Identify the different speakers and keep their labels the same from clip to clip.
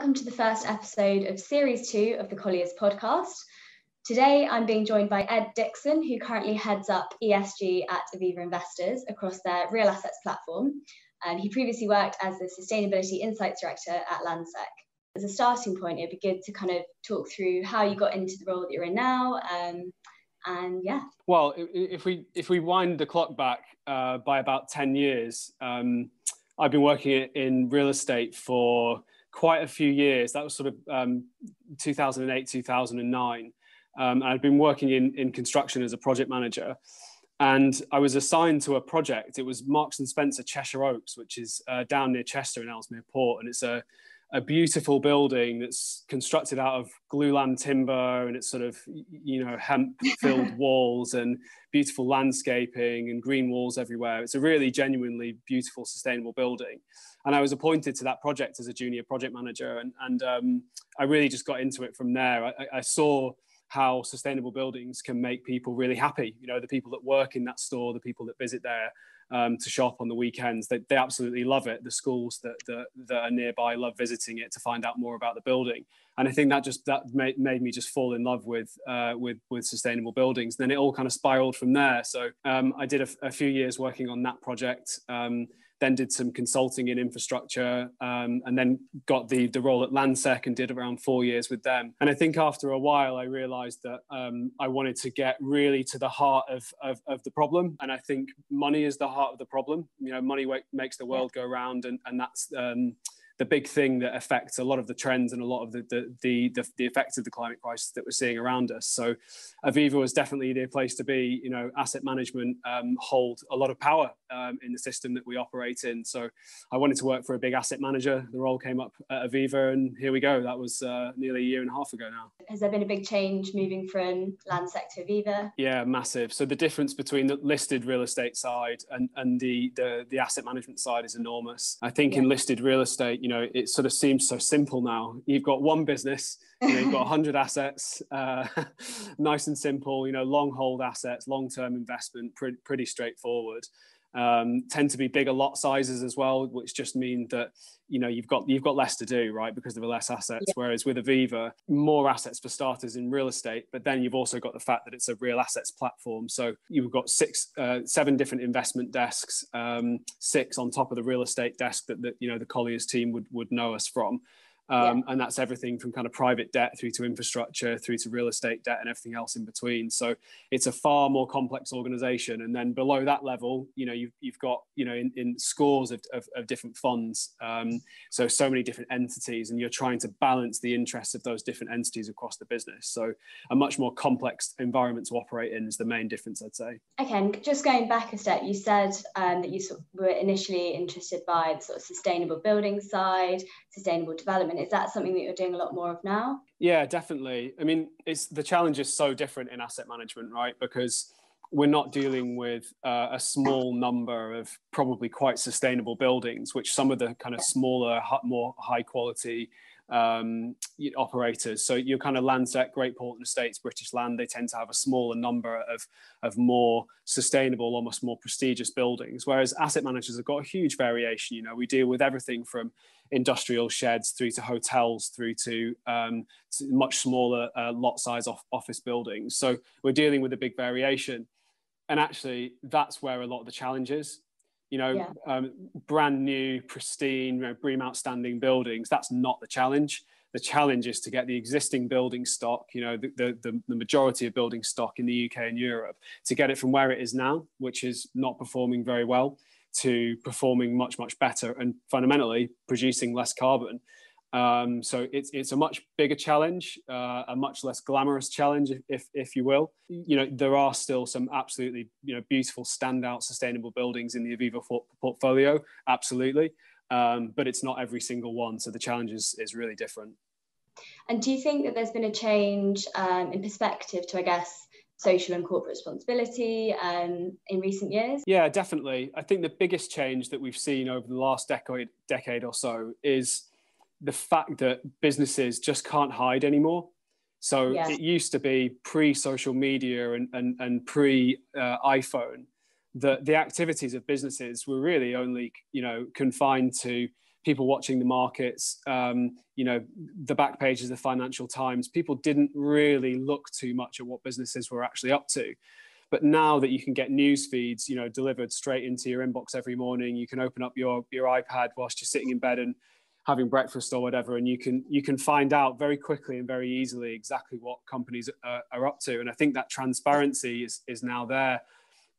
Speaker 1: welcome to the first episode of Series 2 of the Colliers podcast. Today, I'm being joined by Ed Dixon, who currently heads up ESG at Aviva Investors across their real assets platform. And he previously worked as the Sustainability Insights Director at Landsec. As a starting point, it'd be good to kind of talk through how you got into the role that you're in now. Um, and yeah.
Speaker 2: Well, if we if we wind the clock back uh, by about ten years, um, I've been working in real estate for quite a few years. That was sort of um, 2008, 2009. Um, I'd been working in, in construction as a project manager. And I was assigned to a project. It was Marks and Spencer Cheshire Oaks, which is uh, down near Chester in Ellesmere Port. And it's a, a beautiful building that's constructed out of glulam timber and it's sort of you know hemp filled walls and beautiful landscaping and green walls everywhere. It's a really genuinely beautiful sustainable building. And i was appointed to that project as a junior project manager and, and um, i really just got into it from there. I, I saw how sustainable buildings can make people really happy you know the people that work in that store the people that visit there um, to shop on the weekends. They, they absolutely love it. The schools that, that, that are nearby love visiting it to find out more about the building. And I think that just that made, made me just fall in love with uh, with with sustainable buildings. And then it all kind of spiraled from there. So um, I did a, a, few years working on that project. Um, then did some consulting in infrastructure, um, and then got the, the role at Landsec and did around four years with them. And I think after a while, I realized that um, I wanted to get really to the heart of, of, of, the problem. And I think money is the heart of the problem. You know, money makes the world go round, and, and that's um, the big thing that affects a lot of the trends and a lot of the the, the, the, effects of the climate crisis that we're seeing around us. So Aviva was definitely the place to be. You know, asset management um, hold a lot of power um, in the system that we operate in. So I wanted to work for a big asset manager. The role came up at Aviva, and here we go. That was uh, nearly a year and a half ago now.
Speaker 1: Has there been a big change moving from Landsec to Aviva?
Speaker 2: Yeah, massive. So the difference between the listed real estate side and, and the, the, the asset management side is enormous. I think yeah. in listed real estate, you know, it sort of seems so simple now. You've got one business, you know, you've got 100 assets, uh, nice and simple, you know, long hold assets, long term investment, pre- pretty straightforward um, tend to be bigger lot sizes as well, which just mean that you know you've got you've got less to do, right, because there are less assets. Yeah. Whereas with Aviva, more assets for starters in real estate, but then you've also got the fact that it's a real assets platform. So you've got six, uh, seven different investment desks, um, six on top of the real estate desk that, that you know the Colliers team would would know us from. Um, yeah. And that's everything from kind of private debt through to infrastructure, through to real estate debt and everything else in between. So it's a far more complex organization. And then below that level, you know, you've, you've got, you know, in, in scores of, of, of different funds. Um, so, so many different entities, and you're trying to balance the interests of those different entities across the business. So a much more complex environment to operate in is the main difference, I'd say.
Speaker 1: Okay. And just going back a step, you said um, that you sort of were initially interested by the sort of sustainable building side, sustainable development is that something that you're doing a lot more of now?
Speaker 2: Yeah, definitely. I mean, it's the challenge is so different in asset management, right? Because we're not dealing with uh, a small number of probably quite sustainable buildings, which some of the kind of smaller, more high quality um, operators. So your kind of Landsec, Great Portland Estates, British Land, they tend to have a smaller number of, of more sustainable, almost more prestigious buildings. Whereas asset managers have got a huge variation. You know, we deal with everything from industrial sheds through to hotels through to, um, to much smaller uh, lot size off office buildings. So we're dealing with a big variation. And actually, that's where a lot of the challenge is you know, yeah. um, brand new, pristine, you know, BREEAM outstanding buildings. That's not the challenge. The challenge is to get the existing building stock, you know, the, the, the majority of building stock in the UK and Europe, to get it from where it is now, which is not performing very well, to performing much, much better and fundamentally producing less carbon. Um, so it's it's a much bigger challenge, uh, a much less glamorous challenge, if, if, if you will. You know, there are still some absolutely you know beautiful standout sustainable buildings in the Aviva portfolio, absolutely, um, but it's not every single one. So the challenge is is really different.
Speaker 1: And do you think that there's been a change um, in perspective to, I guess, social and corporate responsibility um, in recent years?
Speaker 2: Yeah, definitely. I think the biggest change that we've seen over the last decade, decade or so is the fact that businesses just can't hide anymore. So yeah. it used to be pre social media and, and, and pre uh, iPhone that the activities of businesses were really only you know confined to people watching the markets, um, you know, the back pages of the Financial Times, people didn't really look too much at what businesses were actually up to. But now that you can get news feeds, you know, delivered straight into your inbox every morning, you can open up your your iPad whilst you're sitting in bed and having breakfast or whatever, and you can you can find out very quickly and very easily exactly what companies are, are up to. And I think that transparency is is now there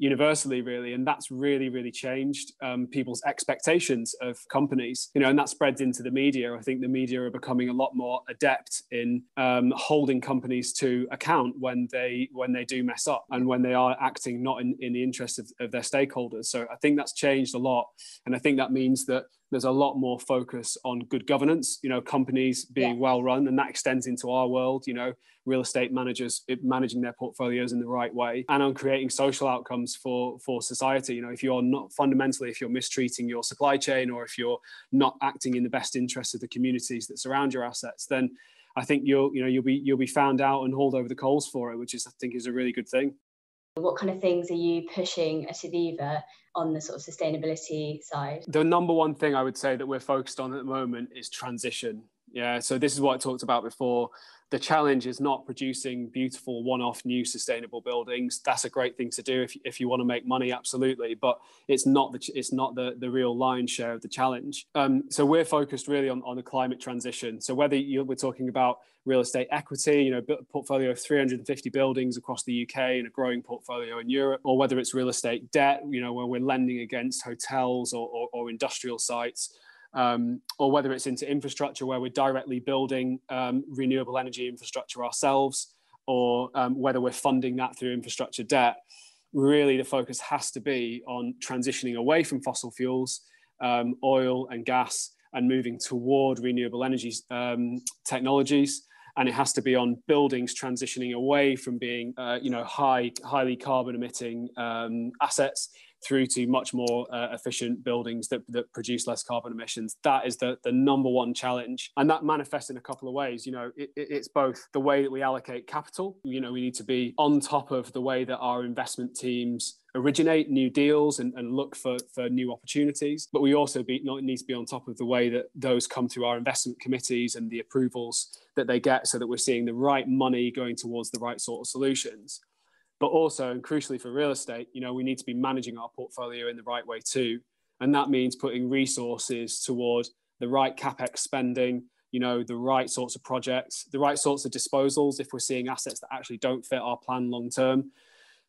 Speaker 2: universally really and that's really really changed um, people's expectations of companies you know and that spreads into the media i think the media are becoming a lot more adept in um, holding companies to account when they when they do mess up and when they are acting not in, in the interest of, of their stakeholders so i think that's changed a lot and i think that means that there's a lot more focus on good governance you know companies being yeah. well run and that extends into our world you know real estate managers managing their portfolios in the right way and on creating social outcomes for for society you know if you're not fundamentally if you're mistreating your supply chain or if you're not acting in the best interest of the communities that surround your assets then I think you'll you know you'll be you'll be found out and hauled over the coals for it, which is I think is a really good thing.
Speaker 1: What kind of things are you pushing at Aviva on the sort of sustainability side?
Speaker 2: The number one thing I would say that we're focused on at the moment is transition. Yeah, so this is what I talked about before. The challenge is not producing beautiful one-off new sustainable buildings. That's a great thing to do if, if you want to make money, absolutely. But it's not the it's not the, the real lion's share of the challenge. Um, so we're focused really on, on the climate transition. So whether you, we're talking about real estate equity, you know, a portfolio of 350 buildings across the UK and a growing portfolio in Europe, or whether it's real estate debt, you know, where we're lending against hotels or, or, or industrial sites um, or whether it's into infrastructure where we're directly building um, renewable energy infrastructure ourselves, or um, whether we're funding that through infrastructure debt, really the focus has to be on transitioning away from fossil fuels, um, oil and gas, and moving toward renewable energy um, technologies. And it has to be on buildings transitioning away from being, uh, you know, high, highly carbon emitting um, assets through to much more uh, efficient buildings that, that produce less carbon emissions. That is the, the number one challenge. And that manifests in a couple of ways. You know, it, it's both the way that we allocate capital, you know, we need to be on top of the way that our investment teams originate new deals and, and look for, for new opportunities. But we also be, need to be on top of the way that those come through our investment committees and the approvals that they get so that we're seeing the right money going towards the right sort of solutions but also and crucially for real estate you know we need to be managing our portfolio in the right way too. And that means putting resources toward the right capex spending you know the right sorts of projects the right sorts of disposals if we're seeing assets that actually don't fit our plan long term.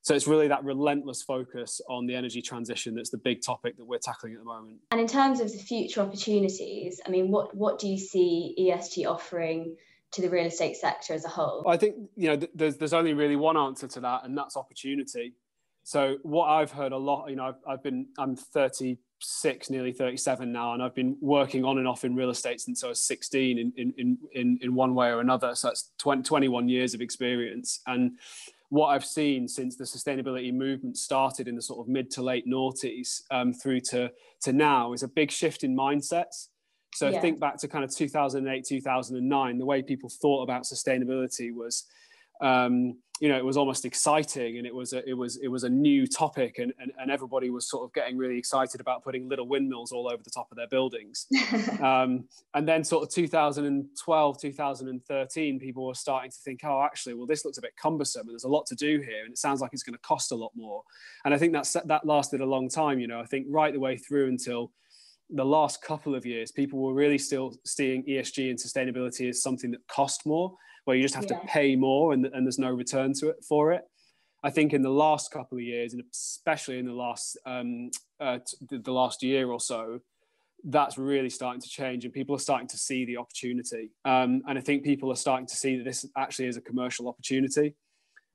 Speaker 2: So it's really that relentless focus on the energy transition that's the big topic that we're tackling at the moment.
Speaker 1: And in terms of the future opportunities i mean what what do you see esg offering to the real estate sector as a whole?
Speaker 2: I think you know there's there's only really one answer to that, and that's opportunity. So what I've heard a lot, you know, I've, I've been I'm 36, nearly 37 now, and I've been working on and off in real estate since I was 16 in in in in one way or another. So that's 20, 21 years of experience, and what I've seen since the sustainability movement started in the sort of mid to late noughties um, through to to now is a big shift in mindsets. So yeah. think back to kind of 2008, 2009, the way people thought about sustainability was, um, you know, it was almost exciting and it was a, it was it was a new topic and, and, and everybody was sort of getting really excited about putting little windmills all over the top of their buildings. um, and then sort of 2012, 2013, people were starting to think, oh, actually, well, this looks a bit cumbersome and there's a lot to do here and it sounds like it's going to cost a lot more. And I think that's that lasted a long time. You know, I think right the way through until the last couple of years, people were really still seeing ESG and sustainability as something that cost more, where you just have yeah. to pay more and, and there's no return to it for it. I think in the last couple of years, and especially in the last um, uh, the last year or so, that's really starting to change, and people are starting to see the opportunity. Um, and I think people are starting to see that this actually is a commercial opportunity.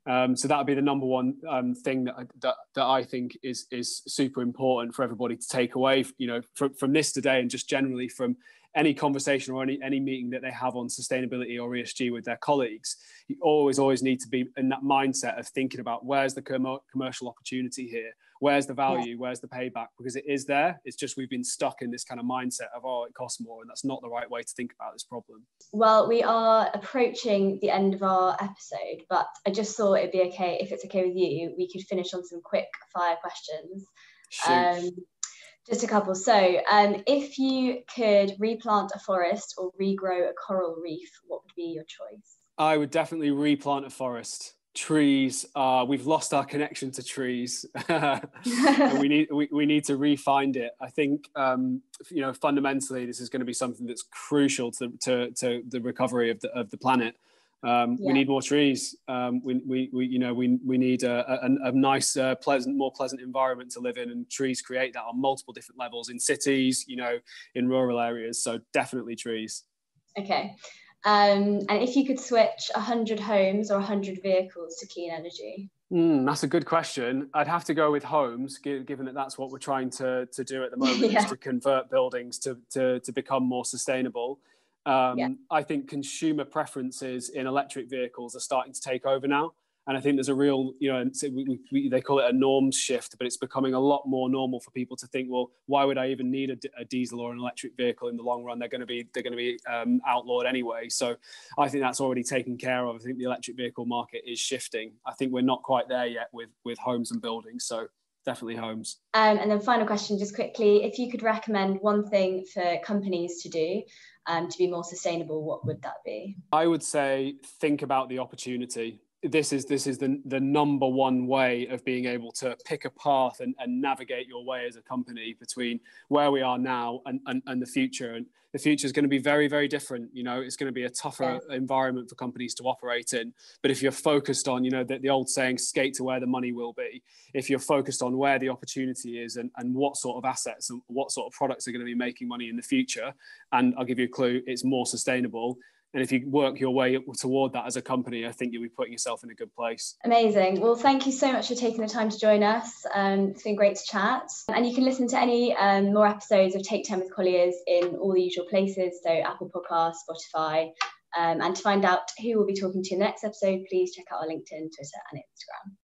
Speaker 2: Um, so that would be the number one um, thing that, that, that I think is is super important for everybody to take away, you know, from, from this today and just generally from any conversation or any, any meeting that they have on sustainability or ESG with their colleagues, you always, always need to be in that mindset of thinking about where's the com- commercial opportunity here? Where's the value? Yeah. Where's the payback? Because it is there. It's just we've been stuck in this kind of mindset of, oh, it costs more. And that's not the right way to think about this problem.
Speaker 1: Well, we are approaching the end of our episode, but I just thought it'd be okay, if it's okay with you, we could finish on some quick fire questions. Um, Just a couple. So, um, if you could replant a forest or regrow a coral reef, what would be your choice?
Speaker 2: I would definitely replant a forest. Trees, we've lost our connection to trees. we need we, we need to refind it. I think um, you know fundamentally this is going to be something that's crucial to, to, to the recovery of the of the planet. Um, yeah. We need more trees. Um, we, we, we, you know, we, we need a, a, a nice, uh, pleasant, more pleasant environment to live in, and trees create that on multiple different levels in cities, you know, in rural areas. So definitely trees.
Speaker 1: Okay. Um, and if you could switch 100 homes or 100 vehicles to clean energy?
Speaker 2: Mm, that's a good question. I'd have to go with homes, given that that's what we're trying to, to do at the moment, yeah. is to convert buildings to, to, to become more sustainable. Um, yeah. I think consumer preferences in electric vehicles are starting to take over now. And I think there's a real, you know, we, we, they call it a norms shift, but it's becoming a lot more normal for people to think, well, why would I even need a, a diesel or an electric vehicle in the long run? They're going to be they're going to be um, outlawed anyway. So I think that's already taken care of. I think the electric vehicle market is shifting. I think we're not quite there yet with with homes and buildings. So definitely homes.
Speaker 1: Um, and then final question, just quickly, if you could recommend one thing for companies to do um, to be more sustainable, what would that be?
Speaker 2: I would say think about the opportunity. This is this is the, the number one way of being able to pick a path and, and navigate your way as a company between where we are now and, and, and the future. And the future is going to be very, very different. You know, it's going to be a tougher yeah. environment for companies to operate in. But if you're focused on, you know, the, the old saying, skate to where the money will be, if you're focused on where the opportunity is and, and what sort of assets and what sort of products are going to be making money in the future, and I'll give you a clue, it's more sustainable and if you work your way toward that as a company, I think you'll be putting yourself in a good place.
Speaker 1: Amazing. Well, thank you so much for taking the time to join us. Um, it's been great to chat. And you can listen to any um, more episodes of Take 10 with Colliers in all the usual places, so Apple Podcasts, Spotify. Um, and to find out who we'll be talking to in the next episode, please check out our LinkedIn, Twitter, and Instagram.